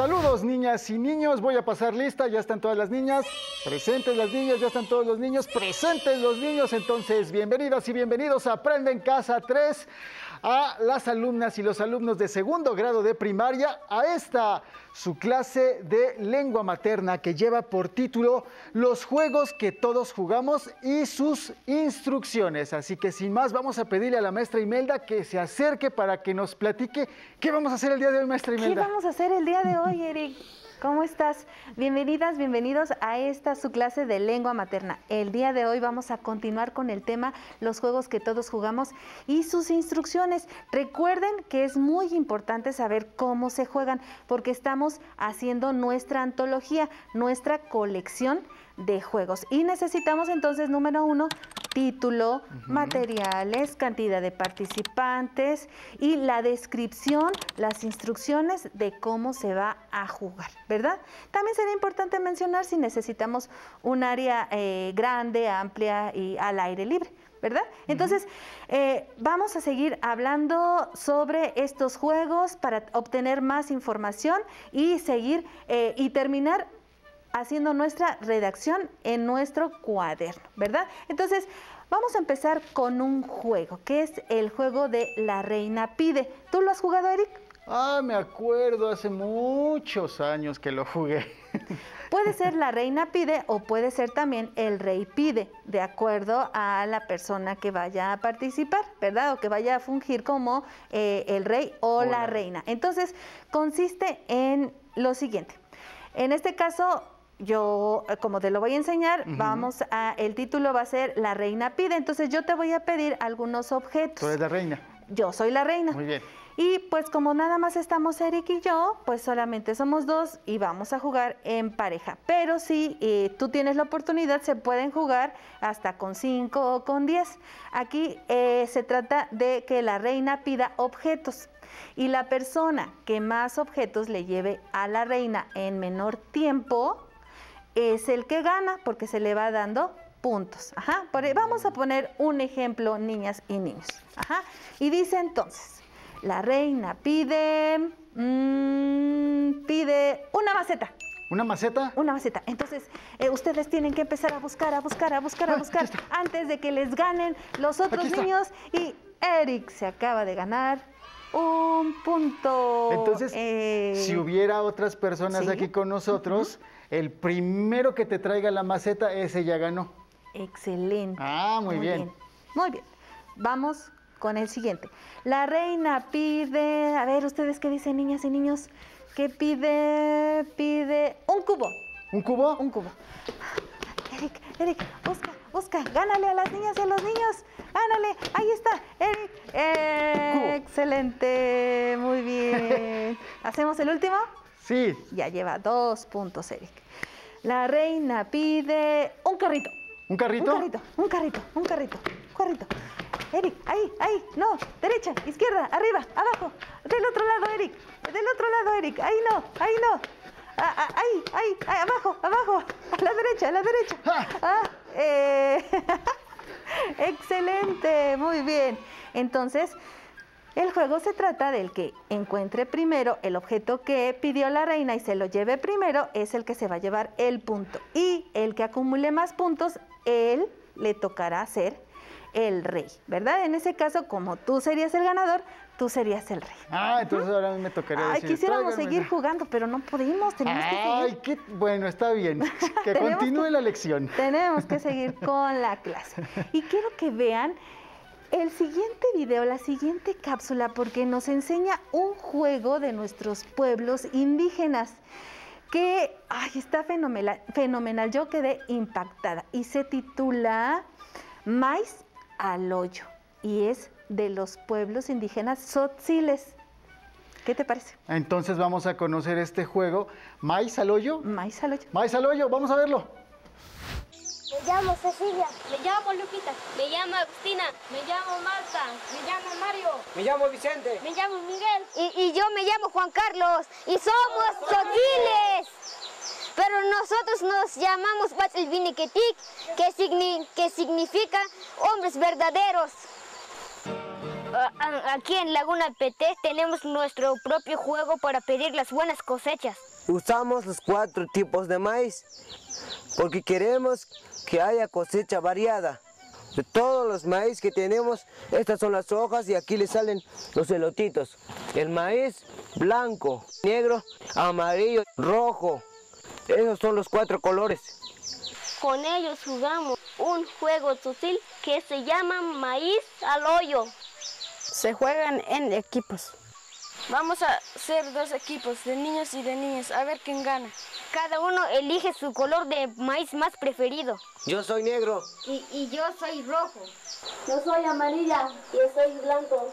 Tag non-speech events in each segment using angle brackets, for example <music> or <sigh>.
Saludos niñas y niños, voy a pasar lista, ya están todas las niñas, presentes las niñas, ya están todos los niños, presentes los niños, entonces bienvenidas y bienvenidos a Aprende en Casa 3 a las alumnas y los alumnos de segundo grado de primaria a esta su clase de lengua materna que lleva por título Los juegos que todos jugamos y sus instrucciones. Así que sin más vamos a pedirle a la maestra Imelda que se acerque para que nos platique qué vamos a hacer el día de hoy, maestra Imelda. ¿Qué vamos a hacer el día de hoy, Eric? ¿Cómo estás? Bienvenidas, bienvenidos a esta su clase de lengua materna. El día de hoy vamos a continuar con el tema los juegos que todos jugamos y sus instrucciones. Recuerden que es muy importante saber cómo se juegan porque estamos haciendo nuestra antología, nuestra colección de juegos. Y necesitamos entonces, número uno, título, materiales, cantidad de participantes y la descripción, las instrucciones de cómo se va a jugar, ¿verdad? También sería importante mencionar si necesitamos un área eh, grande, amplia y al aire libre. ¿verdad? Entonces, eh, vamos a seguir hablando sobre estos juegos para obtener más información y seguir eh, y terminar haciendo nuestra redacción en nuestro cuaderno, ¿verdad? Entonces, vamos a empezar con un juego, que es el juego de La Reina Pide. ¿Tú lo has jugado, Eric? Ah, me acuerdo, hace muchos años que lo jugué. <laughs> Puede ser la reina pide o puede ser también el rey pide, de acuerdo a la persona que vaya a participar, ¿verdad? O que vaya a fungir como eh, el rey o la reina. Entonces, consiste en lo siguiente. En este caso, yo, eh, como te lo voy a enseñar, vamos a, el título va a ser La reina pide. Entonces yo te voy a pedir algunos objetos. Tú eres la reina. Yo soy la reina. Muy bien. Y pues como nada más estamos Eric y yo, pues solamente somos dos y vamos a jugar en pareja. Pero si eh, tú tienes la oportunidad, se pueden jugar hasta con cinco o con diez. Aquí eh, se trata de que la reina pida objetos. Y la persona que más objetos le lleve a la reina en menor tiempo, es el que gana porque se le va dando puntos. Ajá. vamos a poner un ejemplo, niñas y niños. Ajá. Y dice entonces, la reina pide, mm, pide una maceta. ¿Una maceta? Una maceta. Entonces, eh, ustedes tienen que empezar a buscar, a buscar, a buscar, a buscar, antes de que les ganen los otros niños. Y Eric se acaba de ganar un punto. Entonces, eh, si hubiera otras personas aquí con nosotros, el primero que te traiga la maceta, ese ya ganó. Excelente. Ah, muy, bien. Muy bien. Vamos con el siguiente. La reina pide, a ver, ustedes qué dicen, niñas y niños, ¿qué pide? Pide un cubo. ¿Un cubo? Un cubo. Eric, Eric, busca, busca, gánale a las niñas y a los niños. Gánale, ahí está, Eric. Eh, excelente, muy bien. <laughs> ¿Hacemos el último? Sí. Ya lleva dos puntos, Eric. La reina pide un carrito. ¿Un carrito? Un carrito, un carrito, un carrito, un carrito. Eric, ahí, ahí, no, derecha, izquierda, arriba, abajo, del otro lado, Eric, del otro lado, Eric, ahí no, ahí no, ah, ah, ahí, ahí, ahí, abajo, abajo, a la derecha, a la derecha. Ah, eh, <laughs> excelente, muy bien. Entonces, el juego se trata del que encuentre primero el objeto que pidió la reina y se lo lleve primero, es el que se va a llevar el punto. Y el que acumule más puntos, él le tocará ser el rey, ¿verdad? En ese caso, como tú serías el ganador, tú serías el rey. Ah, entonces ahora a mí me tocaría Ay, quisiéramos seguir jugando, pero no pudimos, tenemos que seguir. Ay, qué bueno, está bien. <laughs> Que continúe la lección. Tenemos que seguir con la clase. Y quiero que vean el siguiente video, la siguiente cápsula, porque nos enseña un juego de nuestros pueblos indígenas que ay, está fenomenal, fenomenal. Yo quedé impactada y se titula Maíz al hoyo y es de los pueblos indígenas Tzotziles. ¿Qué te parece? Entonces vamos a conocer este juego. ¿Maíz al hoyo? Maíz al hoyo. Maíz al hoyo, vamos a verlo. Me llamo Cecilia. Me llamo Lupita. Me llamo Agustina. Me llamo Marta. Me llamo Mario. Me llamo Vicente. Me llamo Miguel. Y, yo me llamo Juan Carlos. Y somos Choquiles. Pero nosotros nos llamamos Batzilviniketik, que, que significa hombres verdaderos. Aquí en Laguna PT tenemos nuestro propio juego para pedir las buenas cosechas. Usamos los cuatro tipos de maíz porque queremos que haya cosecha variada. De todos los maíz que tenemos, estas son las hojas y aquí le salen los elotitos. El maíz blanco, negro, amarillo, rojo. Esos son los cuatro colores. Con ellos jugamos un juego sutil que se llama maíz al hoyo. Se juegan en equipos. Vamos a hacer dos equipos de niños y de niñas, a ver quién gana. Cada uno elige su color de maíz más preferido. Yo soy negro. Y, y yo soy rojo. Yo soy amarilla y yo soy blanco.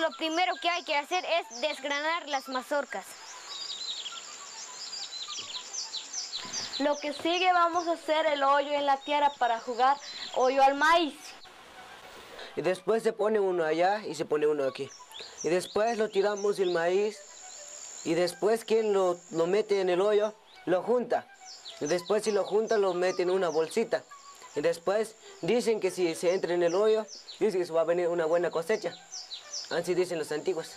Lo primero que hay que hacer es desgranar las mazorcas. Lo que sigue vamos a hacer el hoyo en la tierra para jugar hoyo al maíz. Y después se pone uno allá y se pone uno aquí. Y después lo tiramos el maíz. Y después quien lo, lo mete en el hoyo, lo junta. Y después si lo junta, lo mete en una bolsita. Y después dicen que si se entra en el hoyo, dicen que se va a venir una buena cosecha. Así dicen los antiguos.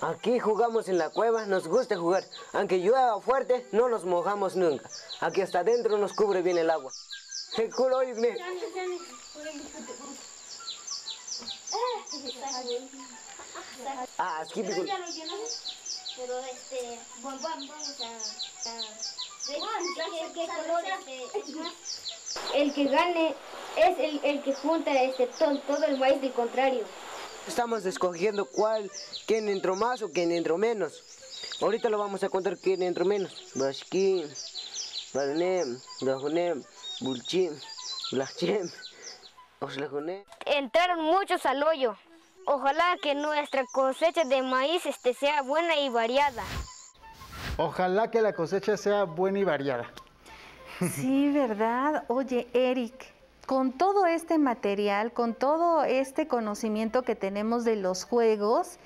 Aquí jugamos en la cueva, nos gusta jugar. Aunque llueva fuerte, no nos mojamos nunca. Aquí hasta adentro nos cubre bien el agua. Ah, aquí me gusta. Pero este, vamos a, a qué color este, <laughs> es más. El que gane es el, el que junta este, todo, todo el maíz del contrario. Estamos escogiendo cuál, quién entró más o quién entró menos. Ahorita lo vamos a contar quién entró menos. Bashkim, Barnem, Dajonem, Bulchim, Blachem, Oslajonem. Entraron muchos al hoyo. Ojalá que nuestra cosecha de maíz este, sea buena y variada. Ojalá que la cosecha sea buena y variada. Sí, ¿verdad? Oye, Eric, con todo este material, con todo este conocimiento que tenemos de los juegos,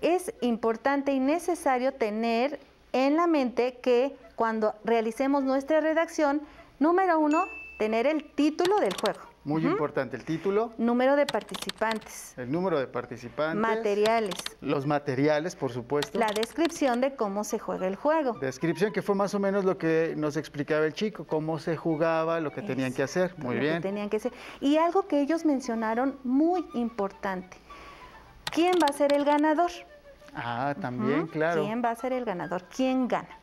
es importante y necesario tener en la mente que cuando realicemos nuestra redacción, número uno, tener el título del juego. Muy importante el título, Número de participantes, el número de participantes, materiales, los materiales, por supuesto. la descripción de cómo se juega el juego. Descripción que fue más o menos lo que nos explicaba el chico, cómo se jugaba, lo que tenían que hacer. Muy lo que bien. tenían que hacer. Y algo que ellos mencionaron muy importante. ¿Quién va a ser el ganador? Ah, también, claro. ¿Quién va a ser el ganador? ¿Quién gana?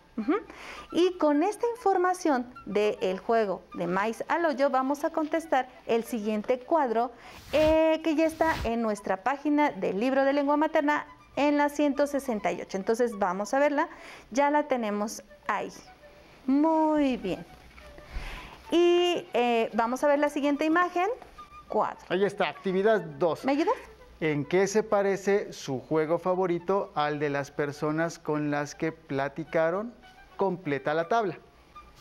Y con esta información del juego de maíz al hoyo vamos a contestar el siguiente cuadro eh, que ya está en nuestra página del libro de lengua materna en la 168. Entonces vamos a verla. Ya la tenemos ahí. Muy bien. Y eh, vamos a ver la siguiente imagen. Cuadro. Ahí está, actividad 2. ¿Me ayudas? ¿En qué se parece su juego favorito al de las personas con las que platicaron? Completa la tabla.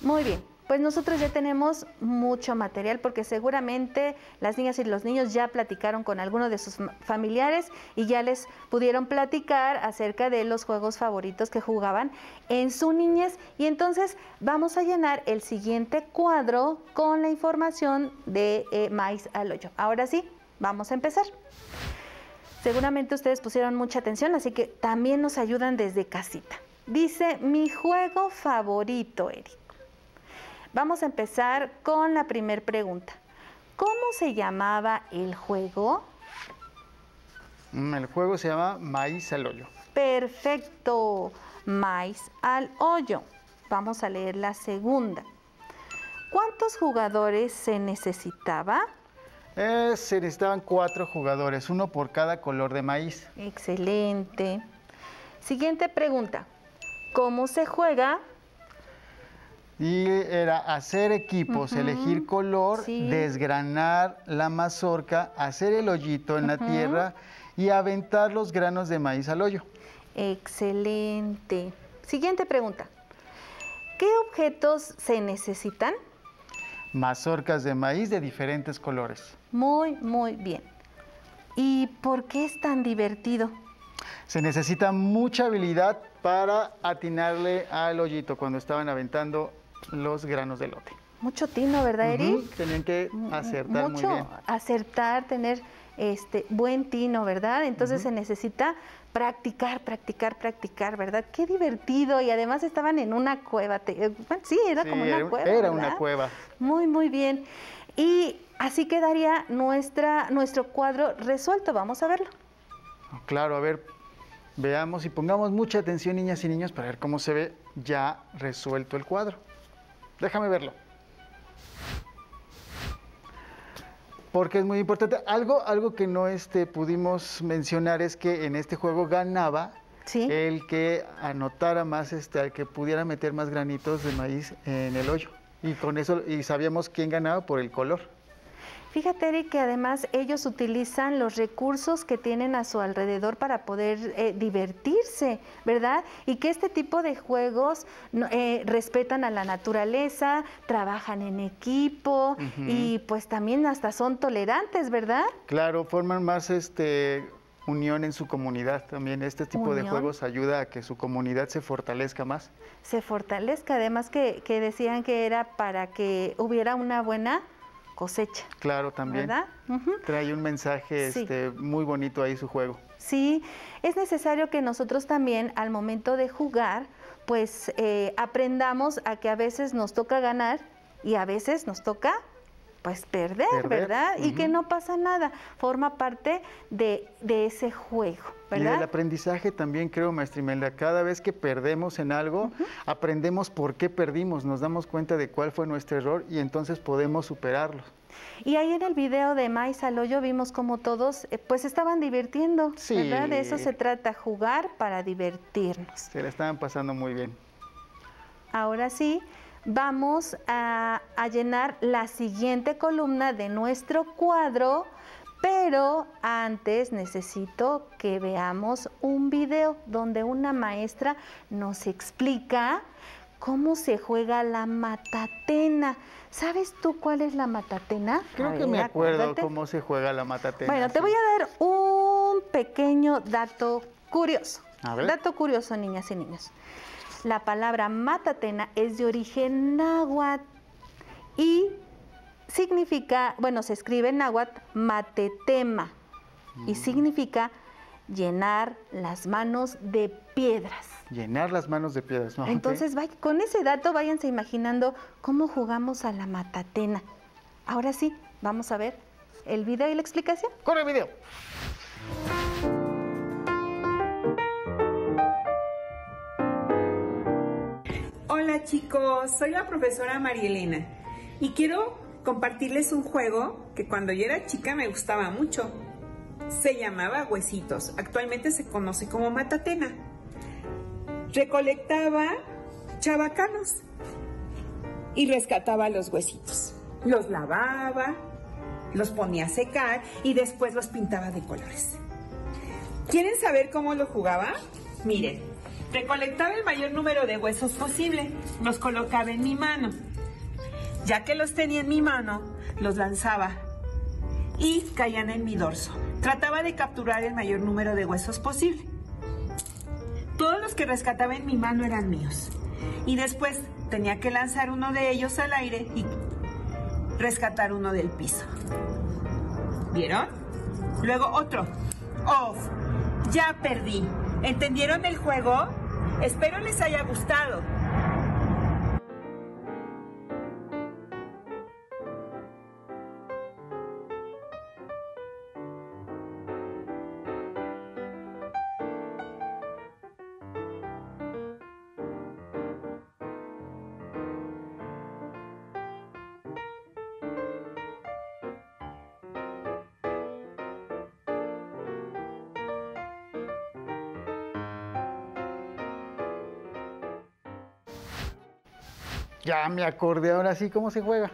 Muy bien, pues nosotros ya tenemos mucho material porque seguramente las niñas y los niños ya platicaron con alguno de sus familiares y ya les pudieron platicar acerca de los juegos favoritos que jugaban en su niñez. Y entonces vamos a llenar el siguiente cuadro con la información de eh, maíz al. Ahora sí, vamos a empezar. Seguramente ustedes pusieron mucha atención, así que también nos ayudan desde casita. Dice, mi juego favorito, Eric. Vamos a empezar con la primera pregunta. ¿Cómo se llamaba el juego? Mm, El juego se llama Maíz al hoyo. Perfecto, maíz al hoyo. Vamos a leer la segunda. ¿Cuántos jugadores se necesitaba? Eh, se necesitaban cuatro jugadores, uno por cada color de maíz. Excelente. Siguiente pregunta. ¿Cómo se juega? Y era hacer equipos, elegir color, sí. desgranar la mazorca, hacer el hoyito en la tierra y aventar los granos de maíz al hoyo. Excelente. Siguiente pregunta. ¿Qué objetos se necesitan? Mazorcas de maíz de diferentes colores. Muy, muy bien. ¿Y por qué es tan divertido? Se necesita mucha habilidad para atinarle al hoyito cuando estaban aventando los granos de lote. Mucho tino, ¿verdad, Eri? Ujú, Tenían que acertar Mucho muy bien. acertar, tener este buen tino, ¿verdad? Entonces se necesita practicar, practicar, practicar, ¿verdad? Qué divertido. Y además estaban en una cueva. te- eh, bueno, sí, era Sí, como una era- cueva. era una cueva. Muy, muy bien. Y así quedaría nuestra, nuestro cuadro resuelto. Vamos a verlo. Claro, a ver, veamos y pongamos mucha atención, niñas y niños, para ver cómo se ve ya resuelto el cuadro. Déjame verlo. Porque es muy importante. Algo, algo que no este, pudimos mencionar es que en este juego ganaba Sí. el que anotara más, este, al que pudiera meter más granitos de maíz en el hoyo. Y con eso, y sabíamos quién ganaba por el color. Fíjate, Eric, que además ellos utilizan los recursos que tienen a su alrededor para poder eh, divertirse, ¿verdad? Y que este tipo de juegos eh, respetan a la naturaleza, trabajan en equipo y pues también hasta son tolerantes, ¿verdad? Claro, forman más este unión en su comunidad también. Este tipo de juegos ayuda a que su comunidad se fortalezca más. Se fortalezca, además que, que decían que era para que hubiera una buena cosecha, Claro, también. ¿verdad? Trae un mensaje Sí. este, muy bonito ahí su juego. Sí, es necesario que nosotros también al momento de jugar, pues eh, aprendamos a que a veces nos toca ganar y a veces nos toca pues perder, Perder, ¿verdad? Y que no pasa nada, forma parte de, de ese juego, Y el ¿verdad? aprendizaje también creo, maestra Imelda, cada vez que perdemos en algo, aprendemos por qué perdimos, nos damos cuenta de cuál fue nuestro error y entonces podemos superarlo. Y ahí en el video de Maíz al hoyo vimos como todos eh, pues estaban divirtiendo, Sí. ¿verdad? De eso se trata, jugar para divertirnos. Se la estaban pasando muy bien. Ahora sí, vamos a, a llenar la siguiente columna de nuestro cuadro, pero antes necesito que veamos un video donde una maestra nos explica cómo se juega la matatena. ¿Sabes tú cuál es la matatena? Creo que me acuerdo acuérdate. cómo se juega la matatena. Bueno, te voy a dar un pequeño dato curioso. A ver. Dato curioso, niñas y niños. La palabra matatena es de origen náhuatl y significa, bueno, se escribe en náhuatl matetema y significa llenar las manos de piedras. Llenar las manos de piedras. ¿no? Entonces, con ese dato váyanse imaginando cómo jugamos a la matatena. Ahora sí, vamos a ver el video y la explicación. ¡Corre el video! Hola chicos, soy la profesora María Elena y quiero compartirles un juego que cuando yo era chica me gustaba mucho. Se llamaba Huesitos, actualmente se conoce como Matatena. Recolectaba chabacanos y rescataba los huesitos. Los lavaba, los ponía a secar y después los pintaba de colores. ¿Quieren saber cómo lo jugaba? Miren, recolectaba el mayor número de huesos posible, los colocaba en mi mano. Ya que los tenía en mi mano, los lanzaba y caían en mi dorso. Trataba de capturar el mayor número de huesos posible. Todos los que rescataba en mi mano eran míos. Y después tenía que lanzar uno de ellos al aire y rescatar uno del piso. ¿Vieron? Luego otro. Off. Ya perdí. ¿Entendieron el juego? Espero les haya gustado. Ya me acordé ahora sí cómo se juega.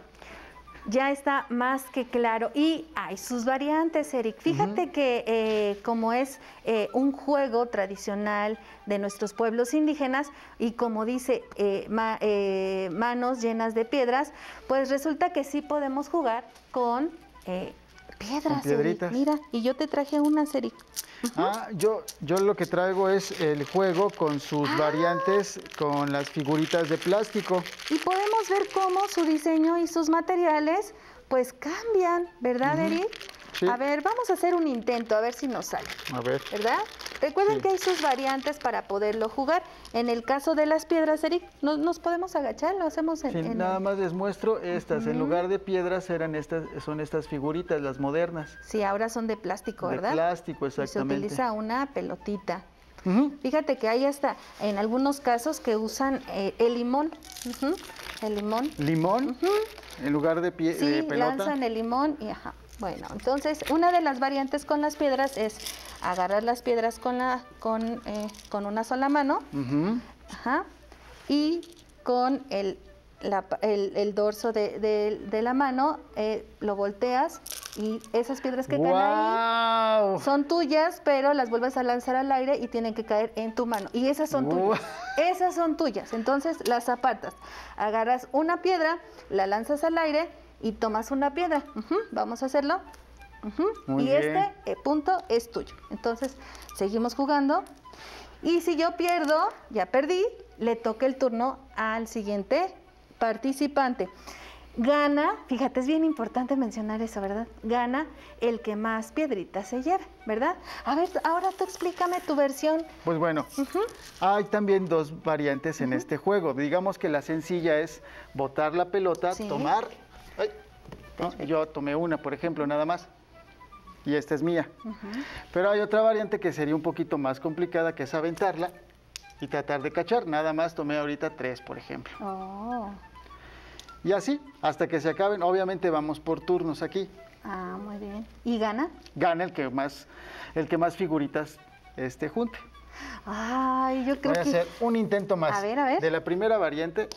Ya está más que claro. Y hay sus variantes, Eric. Fíjate que eh, como es eh, un juego tradicional de nuestros pueblos indígenas y como dice eh, ma- eh, manos llenas de piedras, pues resulta que sí podemos jugar con... Piedras. Eric, Mira, y yo te traje una, Eric. Ah, yo, yo lo que traigo es el juego con sus Ah. variantes, con las figuritas de plástico. Y podemos ver cómo su diseño y sus materiales pues cambian, ¿verdad, Eric? Sí. A ver, vamos a hacer un intento, a ver si nos sale, A ver. ¿verdad? Recuerden Sí. que hay sus variantes para poderlo jugar. En el caso de las piedras, Eric, ¿nos, nos podemos agachar? Lo hacemos en... Sí, en- nada más les muestro estas. En lugar de piedras eran estas, son estas figuritas, las modernas. Sí, ahora son de plástico, De ¿verdad? plástico, Y se exactamente. utiliza una pelotita. Fíjate que hay hasta en algunos casos que usan eh, el limón. Ujú, El limón. Limón, en lugar de, pie, Sí, de pelota. lanzan el limón y ajá. Bueno, entonces una de las variantes con las piedras es agarrar las piedras con la con, eh, con una sola mano, ajá, y con el, la el, el dorso de, de- de la mano eh, lo volteas y esas piedras que caen ahí son tuyas, pero las vuelves a lanzar al aire y tienen que caer en tu mano. Y esas son tuyas. Esas son tuyas. Entonces las zapatas. Agarras una piedra, la lanzas al aire y tomas una piedra. Vamos a hacerlo. Y bien. este eh, punto es tuyo. Entonces seguimos jugando. Y si yo pierdo, ya perdí, le toca el turno al siguiente participante. Gana, fíjate, es bien importante mencionar eso, ¿verdad? Gana el que más piedritas se lleve, ¿verdad? A ver, ahora tú explícame tu versión. Pues bueno, hay también dos variantes en este juego. Digamos que la sencilla es botar la pelota, Sí. tomar. Ay, ¿no? Yo tomé una, por ejemplo, nada más. Y esta es mía. Pero hay otra variante que sería un poquito más complicada, que es aventarla y tratar de cachar. Nada más tomé ahorita tres, por ejemplo. Oh, Y así, hasta que se acaben. Obviamente vamos por turnos aquí. ah, muy bien. ¿Y gana? Gana el que más, el que más figuritas este, junte. Ay, yo creo Voy a que... hacer un intento más. A ver, a ver. De la primera variante.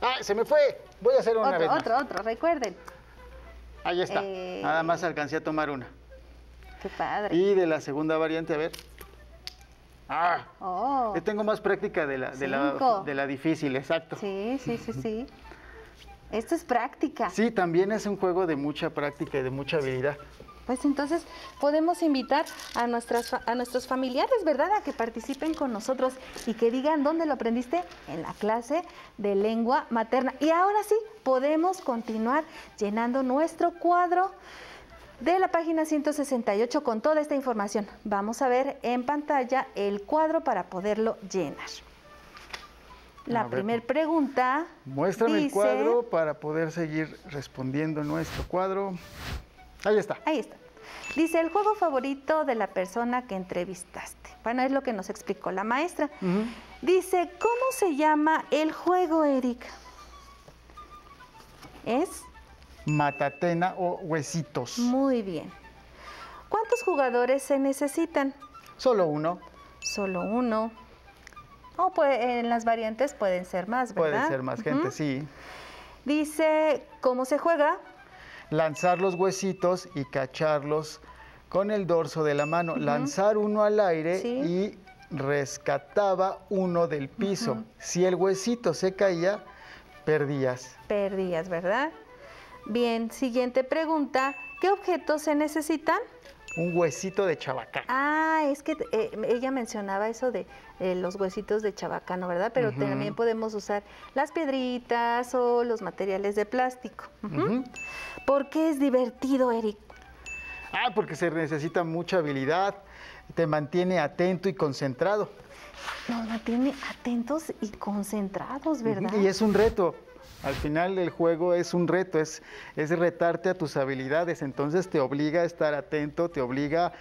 ¡Ah, se me fue! Voy a hacer una Otro, vez más. otro, otro, recuerden. Ahí está. Eh. Nada más alcancé a tomar una. Qué padre. Y de la segunda variante, a ver. ¡Ah! Oh, Yo tengo más práctica de la, de la, de la difícil, exacto. sí, sí, sí, sí. Esto es práctica. Sí, también es un juego de mucha práctica y de mucha habilidad. Pues entonces podemos invitar a, nuestras, a nuestros familiares, ¿verdad? A que participen con nosotros y que digan dónde lo aprendiste en la clase de lengua materna. Y ahora sí, podemos continuar llenando nuestro cuadro de la página 168 con toda esta información. Vamos a ver en pantalla el cuadro para poderlo llenar. La primera pregunta. Muéstrame el cuadro para poder seguir respondiendo nuestro cuadro. Ahí está. Ahí está. Dice, el juego favorito de la persona que entrevistaste. Bueno, es lo que nos explicó la maestra. Dice, ¿cómo se llama el juego, Eric? Es Matatena o huesitos. muy bien. ¿Cuántos jugadores se necesitan? Solo uno. Solo uno. O puede- en las variantes pueden ser más, ¿verdad? Puede ser más gente, sí. Dice, ¿cómo se juega? Lanzar los huesitos y cacharlos con el dorso de la mano, lanzar uno al aire Sí. y rescataba uno del piso. Si el huesito se caía, perdías. Perdías, ¿verdad? Bien, siguiente pregunta. ¿Qué objetos se necesitan? Un huesito de chabacán. Ah, es que eh, ella mencionaba eso de eh, los huesitos de chabacano, ¿verdad? Pero también podemos usar las piedritas o los materiales de plástico. Ujú. ¿Por qué es divertido, Eric? Ah, porque se necesita mucha habilidad, te mantiene atento y concentrado. Nos mantiene atentos y concentrados, ¿verdad? Y es un reto. Al final del juego es un reto, es, es retarte a tus habilidades. Entonces te obliga a estar atento, te obliga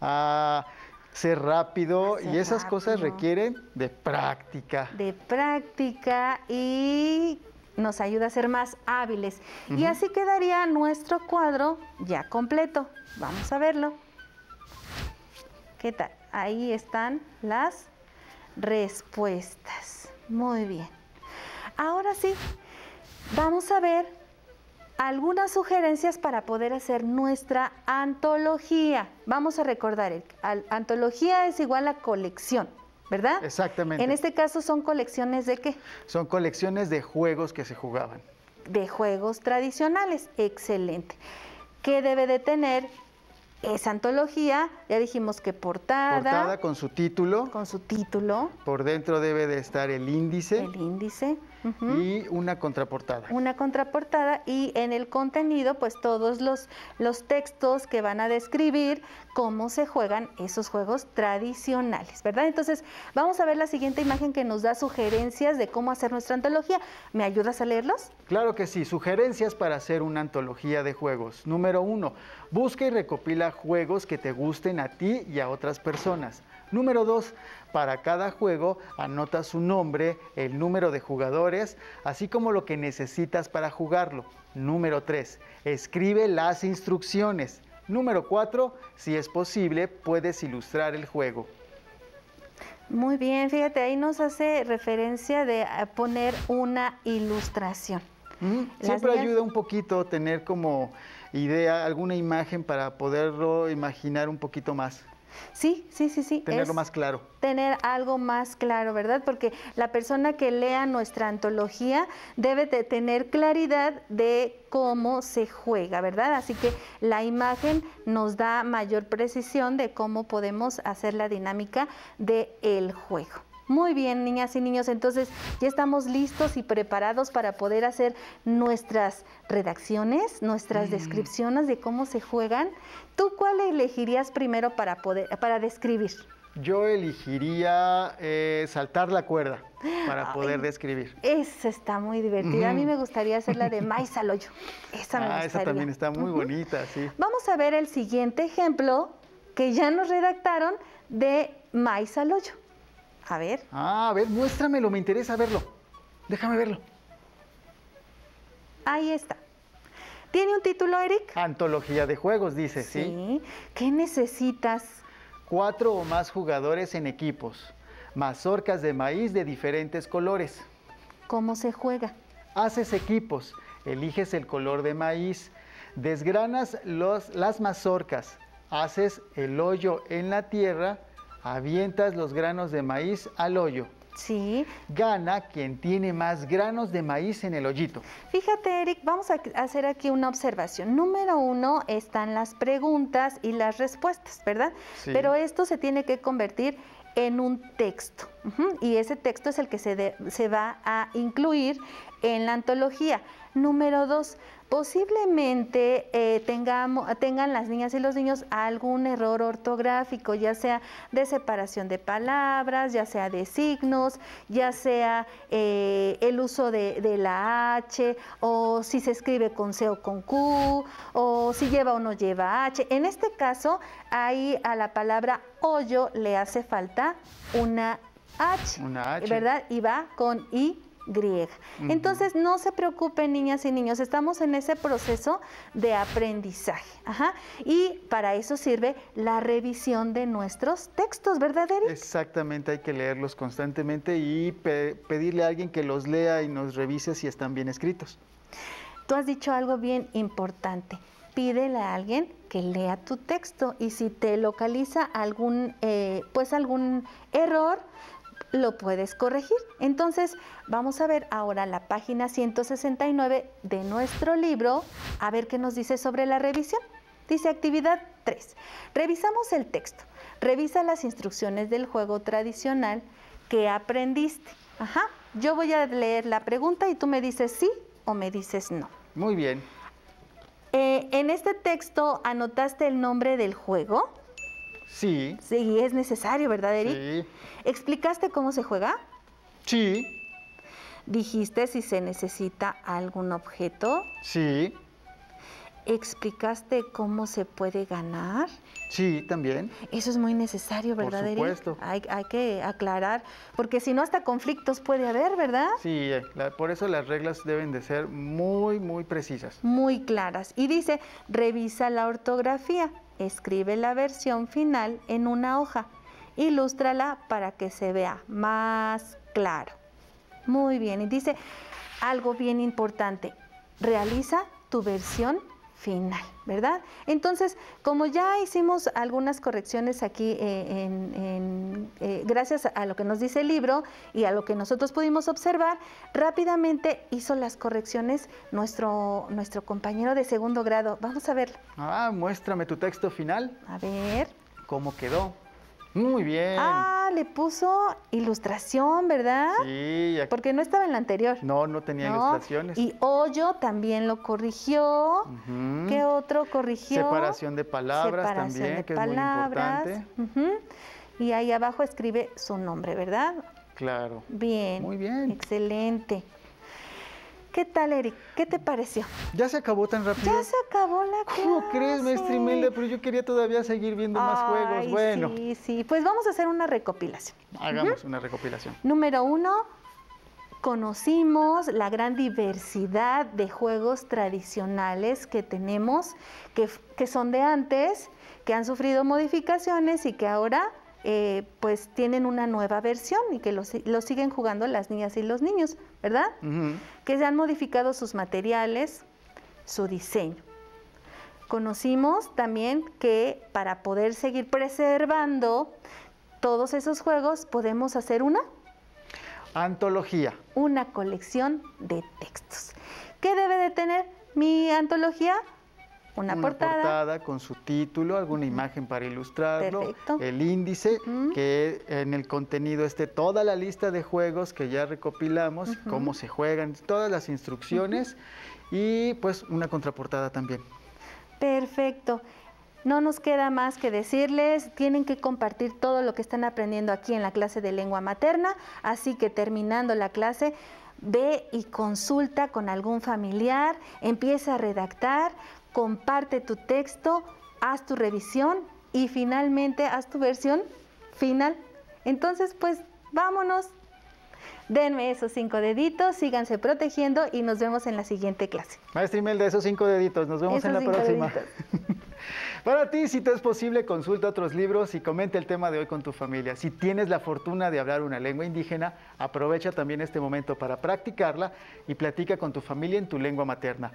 a ser rápido ser y esas cosas requieren de práctica. de práctica y nos ayuda a ser más hábiles. Y así quedaría nuestro cuadro ya completo. Vamos a verlo. ¿Qué tal? Ahí están las respuestas. Muy bien. Ahora sí, vamos a ver algunas sugerencias para poder hacer nuestra antología. Vamos a recordar, el- al- antología es igual a colección, ¿verdad? Exactamente. En este caso son colecciones de qué? Son colecciones de juegos que se jugaban. De juegos tradicionales. Excelente. ¿Qué debe de tener esa antología? Ya dijimos que portada. Portada con su título. Con su título. Por dentro debe de estar el índice. El índice. Y una contraportada. Una contraportada y en el contenido pues todos los, los textos que van a describir cómo se juegan esos juegos tradicionales, ¿verdad? Entonces vamos a ver la siguiente imagen que nos da sugerencias de cómo hacer nuestra antología. ¿Me ayudas a leerlos? Claro que sí, sugerencias para hacer una antología de juegos. Número uno, busca y recopila juegos que te gusten a ti y a otras personas. Número dos, para cada juego anota su nombre, el número de jugadores, así como lo que necesitas para jugarlo. Número 3. Escribe las instrucciones. Número 4. Si es posible, puedes ilustrar el juego. Muy bien, fíjate, ahí nos hace referencia de poner una ilustración. Siempre ayuda un poquito tener como idea, alguna imagen para poderlo imaginar un poquito más. Sí, sí, sí, sí. Tenerlo más claro. Tener algo más claro, ¿verdad? Porque la persona que lea nuestra antología debe de tener claridad de cómo se juega, ¿verdad? Así que la imagen nos da mayor precisión de cómo podemos hacer la dinámica del el juego. Muy bien, niñas y niños, entonces ya estamos listos y preparados para poder hacer nuestras redacciones, nuestras mm. descripciones de cómo se juegan. ¿Tú cuál elegirías primero para poder para describir? Yo elegiría eh, saltar la cuerda para poder describir. Esa está muy divertida. A mí me gustaría hacer la de <laughs> maíz al hoyo. Esa me ah, esa también está muy bonita, sí. Vamos a ver el siguiente ejemplo que ya nos redactaron de maíz al hoyo. A ver. Ah, a ver, muéstramelo, me interesa verlo. Déjame verlo. Ahí está. ¿Tiene un título, Eric? Antología de juegos, dice, ¿sí? Sí. ¿Qué necesitas? Cuatro o más jugadores en equipos. Mazorcas de maíz de diferentes colores. ¿Cómo se juega? Haces equipos, eliges el color de maíz, desgranas los, las mazorcas, haces el hoyo en la tierra avientas los granos de maíz al hoyo. Sí. Gana quien tiene más granos de maíz en el hoyito. Fíjate, Eric, vamos a hacer aquí una observación. Número uno están las preguntas y las respuestas, ¿verdad? Sí. Pero esto se tiene que convertir en un texto. Y ese texto es el que se, se va a incluir en la antología. Número dos, posiblemente eh, tengamos, tengan las niñas y los niños algún error ortográfico, ya sea de separación de palabras, ya sea de signos, ya sea eh, el uso de, de, la H, o si se escribe con C o con Q, o si lleva o no lleva H. En este caso, ahí a la palabra hoyo le hace falta una H, una H. ¿verdad? Y va con I griega. Entonces, no se preocupen, niñas y niños, estamos en ese proceso de aprendizaje. Y para eso sirve la revisión de nuestros textos, ¿verdad, Eric? Exactamente, hay que leerlos constantemente y pedirle a alguien que los lea y nos revise si están bien escritos. Tú has dicho algo bien importante. Pídele a alguien que lea tu texto y si te localiza algún, eh, pues algún error, lo puedes corregir. Entonces, vamos a ver ahora la página 169 de nuestro libro, a ver qué nos dice sobre la revisión. Dice actividad 3. Revisamos el texto. Revisa las instrucciones del juego tradicional que aprendiste. Ajá. Yo voy a leer la pregunta y tú me dices sí o me dices no. Muy bien. Eh, en este texto anotaste el nombre del juego. Sí. Sí, es necesario, ¿verdad, Eric? Sí. ¿Explicaste cómo se juega? Sí. ¿Dijiste si se necesita algún objeto? Sí. ¿Explicaste cómo se puede ganar? Sí, también. Eso es muy necesario, ¿verdad, Por supuesto. Hay, hay, que aclarar, porque si no hasta conflictos puede haber, ¿verdad? Sí, eh, por eso las reglas deben de ser muy, muy precisas. Muy claras. Y dice, revisa la ortografía escribe la versión final en una hoja. Ilústrala para que se vea más claro. Muy bien, y dice algo bien importante, realiza tu versión final, ¿verdad? Entonces, como ya hicimos algunas correcciones aquí, eh, en, eh, gracias a lo que nos dice el libro y a lo que nosotros pudimos observar, rápidamente hizo las correcciones nuestro, nuestro compañero de segundo grado. Vamos a ver. Ah, muéstrame tu texto final. A ver. ¿Cómo quedó? Muy bien. Ah, le puso ilustración, ¿verdad? Sí. Porque no estaba en la anterior. No, no tenía ilustraciones. Y Hoyo también lo corrigió. ¿Qué otro corrigió? Separación de palabras también, que es muy importante. Y ahí abajo escribe su nombre, ¿verdad? Claro. Bien. Muy bien. Excelente. ¿Qué tal, Eric? ¿Qué te pareció? ¿Ya se acabó tan rápido? Ya se acabó la clase. ¿Cómo crees, maestra Imelda? Pero yo quería todavía seguir viendo más juegos. Bueno. Sí, sí. Pues vamos a hacer una recopilación. Hagamos una recopilación. Número uno, conocimos la gran diversidad de juegos tradicionales que tenemos, que, que son de antes, que han sufrido modificaciones y que ahora eh, pues tienen una nueva versión y que lo, siguen jugando las niñas y los niños, ¿verdad? Que se han modificado sus materiales, su diseño. Conocimos también que para poder seguir preservando todos esos juegos podemos hacer una antología. Una colección de textos. ¿Qué debe de tener mi antología? Una, portada. con su título, alguna imagen para ilustrarlo, el índice, que en el contenido esté toda la lista de juegos que ya recopilamos, cómo se juegan, todas las instrucciones y pues una contraportada también. Perfecto. No nos queda más que decirles, tienen que compartir todo lo que están aprendiendo aquí en la clase de lengua materna, así que terminando la clase, ve y consulta con algún familiar, empieza a redactar, comparte tu texto, haz tu revisión y finalmente haz tu versión final. Entonces, pues vámonos. Denme esos cinco deditos, síganse protegiendo y nos vemos en la siguiente clase. Maestra Imelda, esos cinco deditos, nos vemos en la próxima. <laughs> Para ti, si te es posible, consulta otros libros y comenta el tema de hoy con tu familia. Si tienes la fortuna de hablar una lengua indígena, aprovecha también este momento para practicarla y platica con tu familia en tu lengua materna.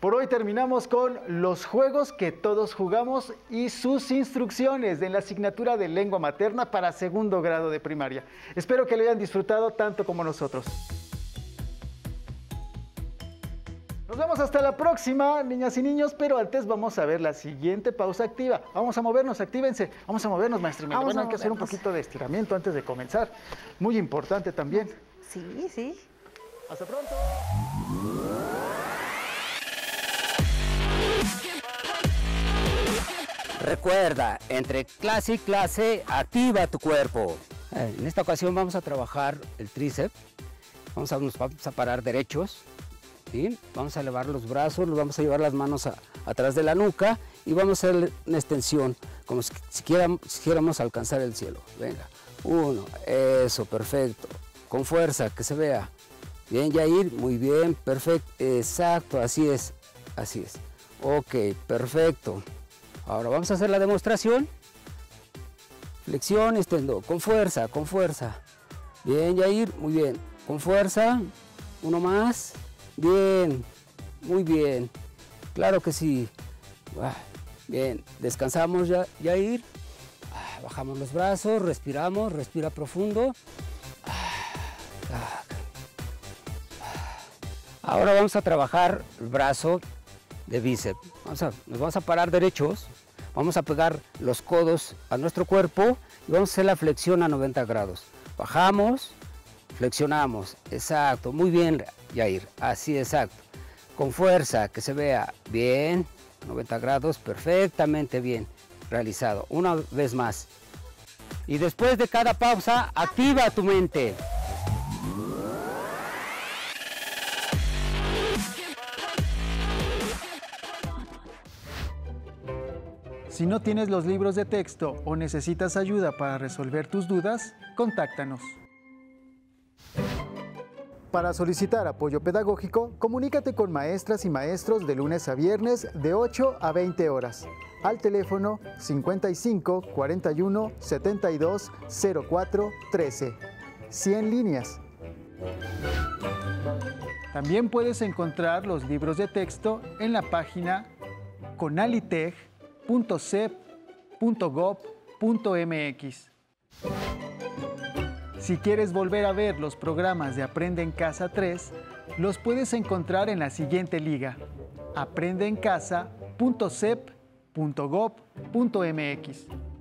Por hoy terminamos con los juegos que todos jugamos y sus instrucciones en la asignatura de lengua materna para segundo grado de primaria. Espero que lo hayan disfrutado tanto como nosotros. Nos vemos hasta la próxima, niñas y niños, pero antes vamos a ver la siguiente pausa activa. Vamos a movernos, actívense. Vamos a movernos, maestra Bueno, hay que hacer un poquito de estiramiento antes de comenzar. Muy importante también. Sí, sí. Hasta pronto. Recuerda, entre clase y clase, activa tu cuerpo. Eh, en esta ocasión vamos a trabajar el tríceps. Vamos a, nos vamos a parar derechos. Vamos a elevar los brazos, nos vamos a llevar las manos atrás de la nuca y vamos a hacer una extensión, como si, si quisiéramos alcanzar el cielo. Venga, uno, eso, perfecto. Con fuerza, que se vea. Bien, Yair, muy bien, perfecto, exacto, así es, así es. Ok, perfecto. Ahora vamos a hacer la demostración. Flexión, extendo, con fuerza, con fuerza. Bien, Yair, muy bien. Con fuerza, uno más. Bien, muy bien. Claro que sí. Ah, bien, descansamos, ya, Yair. Ah, bajamos los brazos, respiramos, respira profundo. Ah, Ahora vamos a trabajar el brazo de bíceps. Vamos a, nos vamos a parar derechos, vamos a pegar los codos a nuestro cuerpo y vamos a hacer la flexión a 90 grados. Bajamos, flexionamos, exacto, muy bien Yair, así exacto. Con fuerza, que se vea bien, 90 grados, perfectamente bien realizado. Una vez más. Y después de cada pausa, activa tu mente. Si no tienes los libros de texto o necesitas ayuda para resolver tus dudas, contáctanos. Para solicitar apoyo pedagógico, comunícate con maestras y maestros de lunes a viernes de 8 a 20 horas al teléfono 55 41 72 04 13. 100 líneas. También puedes encontrar los libros de texto en la página conalitech.cep.gov.mx. Si quieres volver a ver los programas de Aprende en Casa 3, los puedes encontrar en la siguiente liga, aprendeencasa.cep.gov.mx.